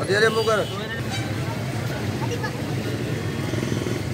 अधेरे मुगर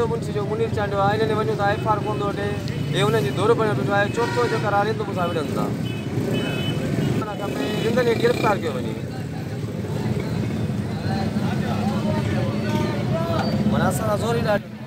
वॾो मुंशी जो मुनीर चांडियो आहे हिन वञूं था एफ़ आर कोन थो वठे हे हुननि जी दौर बणियो बीठो आहे चोथों चकर हारे थो मूंसां विढ़नि था खपे ज़िंदगी गिरफ़्तार कयो वञे माना ज़ोरी ॾाढी